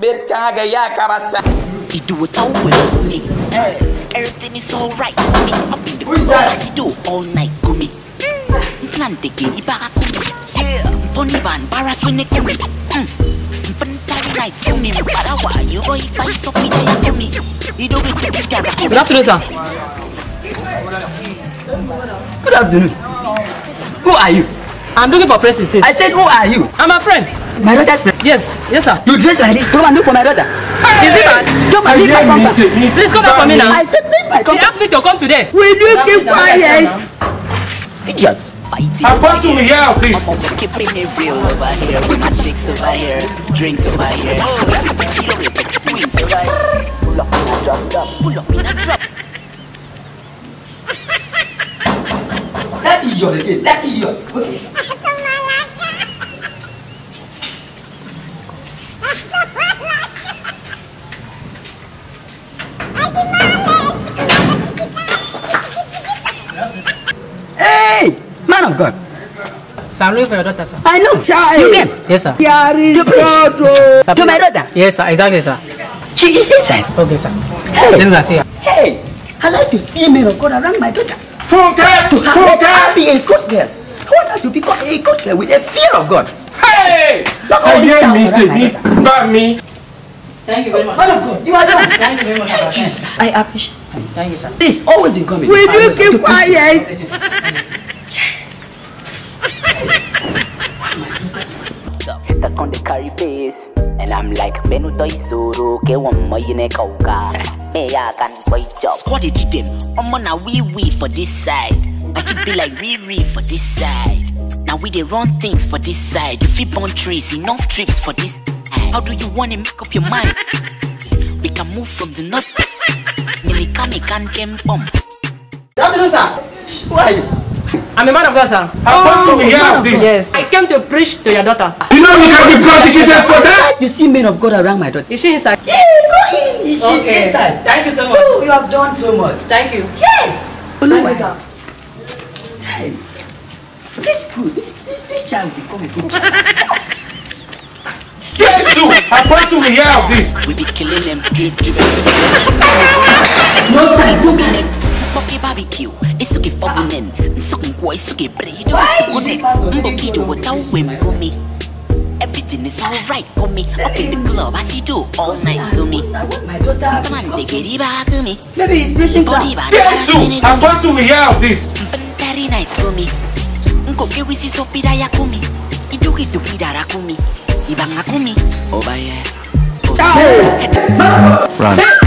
Berkaga ya kabasa. You do it all with me. Everything is alright with me. Up in the club, as you do all night with me. Hmm. Plan the game, you back with me. Yeah, funny van, barras when they come in. Fun time nights with hmm. me. But I want you, boy, if I suck me, then you do me. You do it to the camera. Good afternoon, sir. Good afternoon. Who are you? I'm looking for Prince Sis. I said, who are you? I'm a friend. My daughter's friend. Yes, yes, sir. You dress like this. Come and look for my daughter. Is it bad? Come and leave my compound. Please come back for me now. I said, leave my She asked me to come today. Will you keep quiet? Idiot. Fighting. Apostle, we hear of this. I'm keeping it real over here. With my chicks over here, drinks over here. Queens over here. Pull up in a drop, drop. Pull up in a drop. That idiot again. That idiot. Okay. Hey, man of God. So I'm looking for your daughter, sir. I know. You came Yes, sir. to preach Sir, to my daughter. Yes, sir. Exactly, sir. She is inside. Okay, sir. Hey, Let me go see her. hey. I like to see men of God around my daughter. Funke, To have her Funke. be a good girl. I want her to become a good girl with a fear of God. Hey! Not all this Ayé stuff mi around my tèmi bá mi. Thank you very much. Man God, you are done. Thank you very much, sir. I appreciate Thank you, sir. this. Always been coming. Will you keep quiet? That's on the carry face. And I'm like, Benuto Isuru, ke one more in a kauka. Me ya can boy job. Squad it them. I'm on a wee wee for this side. I should be like wee wee for this side. Now we they run things for this side. If you burn trees, enough trips for this. How do you want to make up your mind? We can move from the north. Mini can can kem pump. Good afternoon, sir. Who are you? I'm a man of God, sir. Apostle, oh, we hear of this. Yes. I came to preach to your daughter. You know you can be prosecuted for that. You see men of God around my daughter. Is she inside? Yeah, go in. She's inside. Thank you so much. Oh, you have done so much. Thank you. Yes. Thank you, sir. Hey, this good. This this this child will become a good child. Jesus! Apostle, we hear of this. We be killing them drip drip. No sir, don't get it. Fuck barbecue, it's okay for ah. women. Sucking boy, sucking bread. Why is this pastor doing Mboki so do what I much? win me. Everything is alright for me. Up in the club, I see do all night for me. I want my daughter to Man, they get it back to me. Maybe he's preaching Body some. bad, Jesus! Apostle, we hear of this. very nice for me. Nkoke wisi so pida ya kumi. Iduki tu pida ra kumi. Ibanga kumi. Oba yeah. Run.